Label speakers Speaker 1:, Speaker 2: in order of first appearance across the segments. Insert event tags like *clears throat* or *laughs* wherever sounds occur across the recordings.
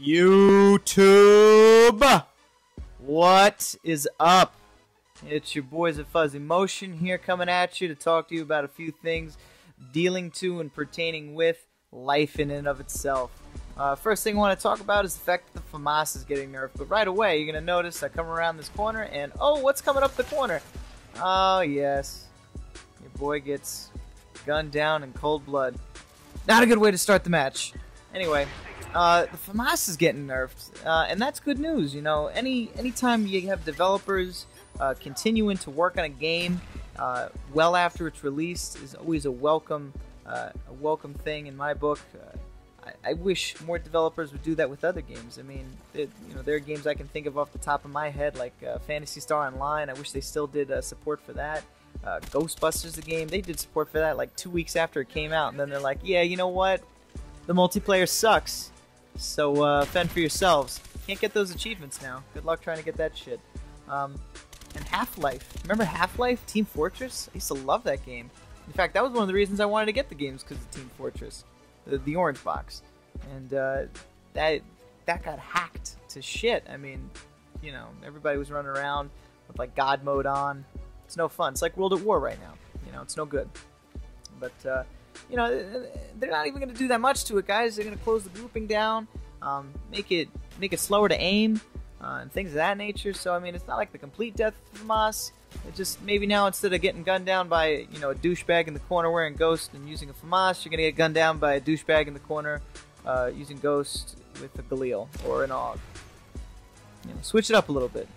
Speaker 1: YouTube! What is up? It's your boys at Fuzzy Motion here coming at you to talk to you about a few things dealing to and pertaining with life in and of itself. Uh, first thing I want to talk about is the fact that the FAMAS is getting nerfed, but right away you're going to notice I come around this corner and oh, what's coming up the corner? Oh, yes. Your boy gets gunned down in cold blood. Not a good way to start the match. Anyway, uh, the FAMAS is getting nerfed, uh, and that's good news. You know, any anytime you have developers uh, continuing to work on a game uh, well after it's released is always a welcome uh, a welcome thing in my book. I, I, wish more developers would do that with other games. I mean, it, you know, there are games I can think of off the top of my head, like Phantasy Star Online. I wish they still did support for that. Ghostbusters, the game, they did support for that like two weeks after it came out, and then they're like, yeah, you know what? The multiplayer sucks so uh, fend for yourselves. Can't get those achievements now. Good luck trying to get that shit. Um, and Half-Life. Remember Half-Life? Team Fortress? I used to love that game. In fact, that was one of the reasons I wanted to get the games because of Team Fortress, the, the orange box, and uh, that that got hacked to shit. I mean, you know, everybody was running around with like God mode on. It's no fun. It's like World at War right now. You know, it's no good. But uh, you know, they're not even going to do that much to it, guys. They're going to close the grouping down, um, make it make it slower to aim, uh, and things of that nature. So I mean, it's not like the complete death of FAMAS. It just maybe now instead of getting gunned down by you know a douchebag in the corner wearing Ghost and using a FAMAS, you're going to get gunned down by a douchebag in the corner uh, using Ghost with a Galil or an AUG. You know, switch it up a little bit,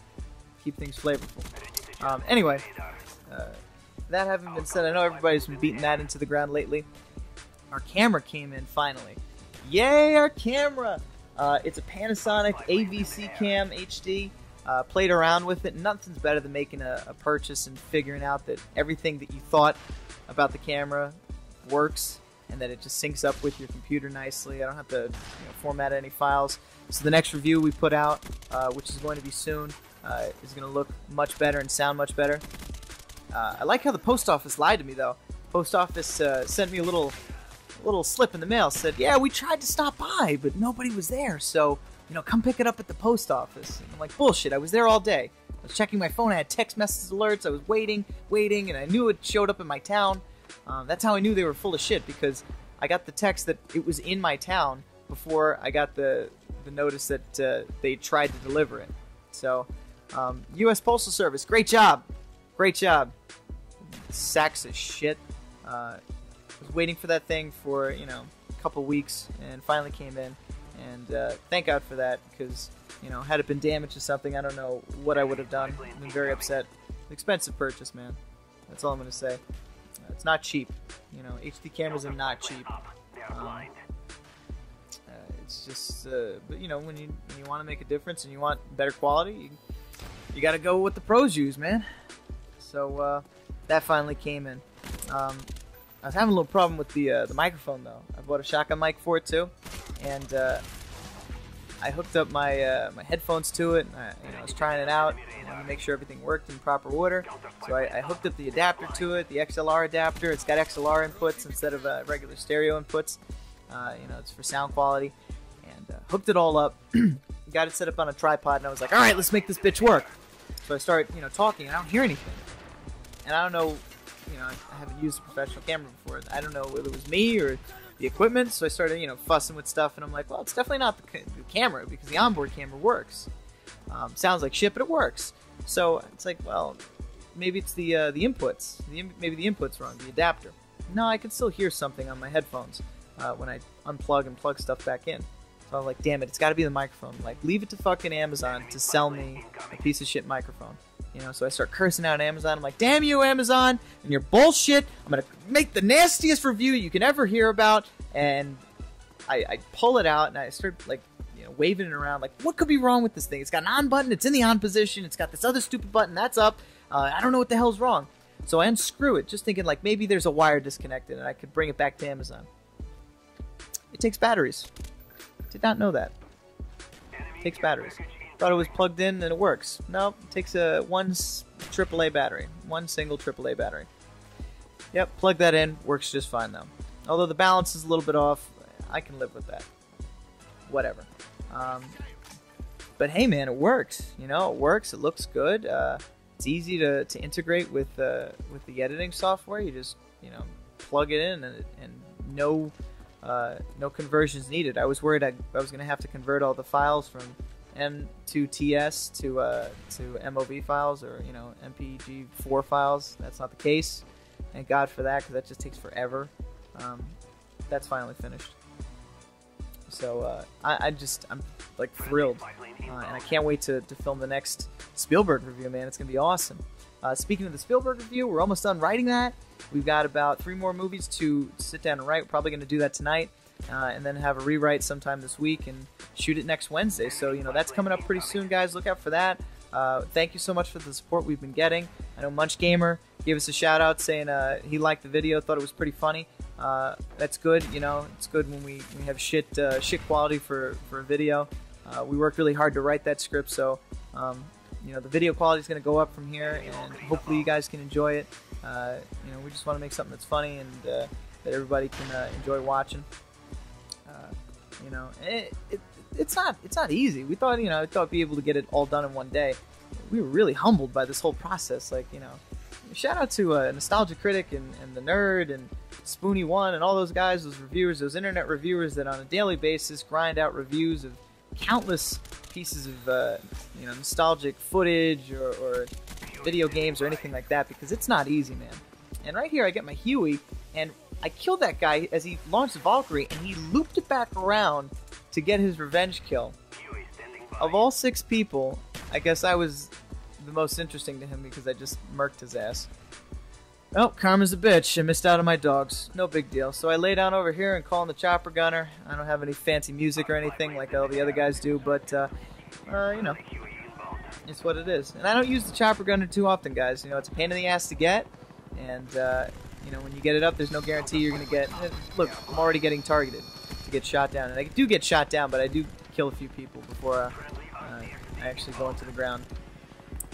Speaker 1: keep things flavorful. Um, anyway. Uh, that having been said, I know everybody's been beating that into the ground lately. Our camera came in finally. Yay, our camera! Uh, it's a Panasonic AVC Cam HD. Uh, played around with it. Nothing's better than making a, a, purchase and figuring out that everything that you thought about the camera works and that it just syncs up with your computer nicely. I don't have to you know, format any files. So the next review we put out, uh, which is going to be soon, uh, is going to look much better and sound much better. Uh, I like how the post office lied to me though. Post office uh, sent me a little little slip in the mail. Said, "Yeah, we tried to stop by, but nobody was there. So you know, come pick it up at the post office." And I'm like, "Bullshit! I was there all day. I was checking my phone. I had text message alerts. I was waiting, waiting, and I knew it showed up in my town. Um, that's how I knew they were full of shit because I got the text that it was in my town before I got the the notice that uh, they tried to deliver it. So, um, U.S. Postal Service, great job, great job sacks of shit. Uh, was waiting for that thing for you know a couple weeks and finally came in, and uh, thank God for that because you know had it been damaged or something, I don't know what I would have done. I've been very upset. Expensive purchase, man. That's all I'm gonna say. Uh, it's not cheap. You know, HD cameras are not cheap. Um, uh, it's just, uh, but you know, when you when you want to make a difference and you want better quality, you, you got to go with the pros use, man. So uh, that finally came in. Um, I was having a little problem with the uh, the microphone though. I bought a shotgun mic for it too, and uh, I hooked up my uh, my headphones to it. And I, you know, I was trying it out to make sure everything worked in proper order. So I, I, hooked up the adapter to it, the XLR adapter. It's got XLR inputs instead of uh, regular stereo inputs. Uh, you know, it's for sound quality. And uh, hooked it all up. *clears throat* got it set up on a tripod, and I was like, all right, let's make this bitch work. So I start, you know, talking, and I don't hear anything and I don't know, you know, I haven't used a professional camera before. I don't know whether it was me or the equipment, so I started, you know, fussing with stuff, and I'm like, well, it's definitely not the, the camera because the onboard camera works. Um, sounds like shit, but it works. So it's like, well, maybe it's the uh, the inputs. The, maybe the input's are wrong, the adapter. No, I can still hear something on my headphones uh, when I unplug and plug stuff back in. So I'm like, damn it, it's got to be the microphone. Like, leave it to fucking Amazon to sell me a piece of shit microphone. You know, so I start cursing out Amazon. I'm like, damn you, Amazon, and your bullshit. I'm going to make the nastiest review you can ever hear about. And I, I pull it out and I start, like, you know, waving it around. Like, what could be wrong with this thing? It's got an on button. It's in the on position. It's got this other stupid button. That's up. Uh, I don't know what the hell's wrong. So I unscrew it, just thinking, like, maybe there's a wire disconnected and I could bring it back to Amazon. It takes batteries. Did not know that. It takes batteries. Thought it was plugged in and it works. No, it takes a one AAA battery, one single AAA battery. Yep, plug that in, works just fine though. Although the balance is a little bit off, I can live with that. Whatever. Um, but hey, man, it works. You know, it works. It looks good. Uh, it's easy to, to integrate with uh, with the editing software. You just you know plug it in and, and no uh, no conversions needed. I was worried I, I was going to have to convert all the files from M2TS to uh, to MOV files or you know MPG4 files. That's not the case. Thank God for that because that just takes forever. Um, that's finally finished. So uh, I, I, just I'm like thrilled, uh, and I can't wait to, to film the next Spielberg review. Man, it's gonna be awesome. Uh, speaking of the Spielberg review, we're almost done writing that. We've got about three more movies to sit down and write. We're probably gonna do that tonight. Uh, and then have a rewrite sometime this week and shoot it next Wednesday. So, you know, that's coming up pretty soon, guys. Look out for that. Uh, thank you so much for the support we've been getting. I know Munch Gamer gave us a shout out saying uh, he liked the video, thought it was pretty funny. Uh, that's good, you know. It's good when we, we have shit uh, shit quality for for a video. Uh, we worked really hard to write that script, so um, you know the video quality is going to go up from here, and hopefully you guys can enjoy it. Uh, you know, we just want to make something that's funny and that everybody can enjoy watching. You know, it, it, it's not it's not easy. We thought you know I thought be able to get it all done in one day. We were really humbled by this whole process. Like you know, shout out to uh, Nostalgia Critic and, and the Nerd and Spoony One and all those guys, those reviewers, those internet reviewers that on a daily basis grind out reviews of countless pieces of uh, you know nostalgic footage or, or video games or anything like that because it's not easy, man. And right here, I get my Huey, and I killed that guy as he launched Valkyrie, and he looped it back around to get his revenge kill. Of all six people, I guess I was the most interesting to him because I just murked his ass. Oh, karma's a bitch. I missed out on my dogs. No big deal. So I lay down over here and call in the chopper gunner. I don't have any fancy music or anything like all the other guys do, but, uh, uh, you know, it's what it is. And I don't use the chopper gunner too often, guys. You know, it's a pain in the ass to get, and, uh, you know, when you get it up, there's no guarantee you're going to get... Look, I'm already getting targeted to get shot down. And I do get shot down, but I do kill a few people before uh, uh I actually go into the ground.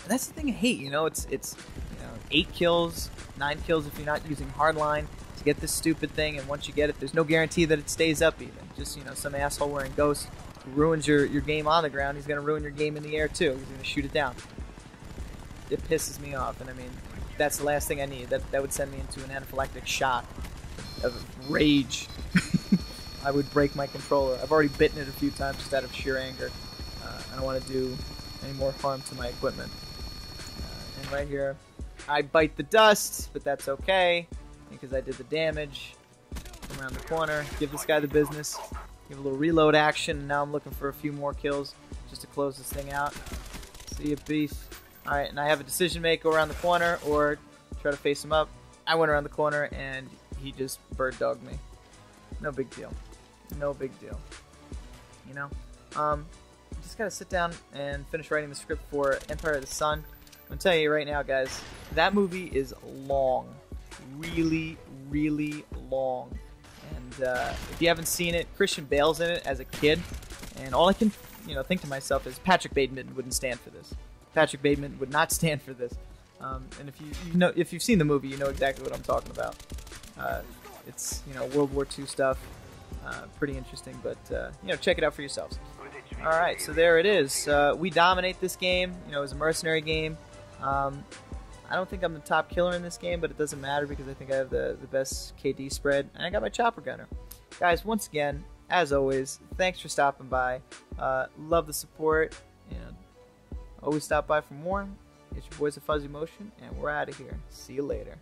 Speaker 1: And that's the thing I hate, you know, it's, it's you know, eight kills, nine kills if you're not using hardline to get this stupid thing, and once you get it, there's no guarantee that it stays up even. Just, you know, some asshole wearing Ghost ruins your, your game on the ground, he's going to ruin your game in the air too. He's going to shoot it down. It pisses me off, and I mean, that's the last thing I need. That, that would send me into an anaphylactic shock of rage. *laughs* I would break my controller. I've already bitten it a few times just out of sheer anger. Uh, I don't want to do any more harm to my equipment. Uh, and right here, I bite the dust, but that's okay because I did the damage. Come around the corner, give this guy the business, give a little reload action. Now I'm looking for a few more kills just to close this thing out. See you, beast. Alright, and I have a decision make go around the corner or try to face him up. I went around the corner and he just bird dogged me. No big deal. No big deal. You know? Um, just gotta sit down and finish writing the script for Empire of the Sun. I'm gonna tell you right now, guys, that movie is long, really, really long. And uh, if you haven't seen it, Christian Bale's in it as a kid, and all I can, you know, think to myself is Patrick Bateman wouldn't stand for this. Patrick Bateman would not *laughs* stand for this. Um, and if you, you, know, if you've seen the movie, you know exactly what I'm talking about. Uh, it's you know World War II stuff, uh, pretty interesting. But uh, you know, check it out for yourselves. All right, so there it is. Uh, we dominate this game. You know, it was a mercenary game. Um, I don't think I'm the top killer in this game, but it doesn't matter because I think I have the, the best KD spread, and I got my chopper gunner. Guys, once again, as always, thanks for stopping by. Uh, love the support. You know, always stop by for more. It's your boys at Fuzzy Motion, and we're out of here. See you later.